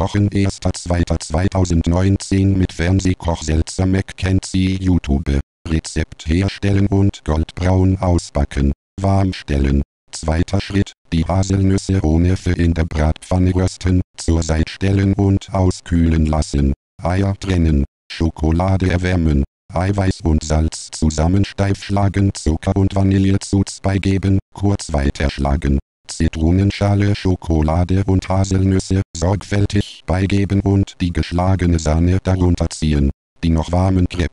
Kochen 1.2.2019 mit Fernsehkoch Seltzer McKenzie YouTube. Rezept herstellen und goldbraun ausbacken. Warmstellen. Zweiter Schritt, die Haselnüsse ohne Für in der Bratpfanne rösten, zur Seite stellen und auskühlen lassen. Eier trennen, Schokolade erwärmen, Eiweiß und Salz zusammen steif schlagen, Zucker und Vanillezugs beigeben, kurz weiterschlagen. Zitronenschale, Schokolade und Haselnüsse sorgfältig beigeben und die geschlagene Sahne darunter ziehen. Die noch warmen Crepe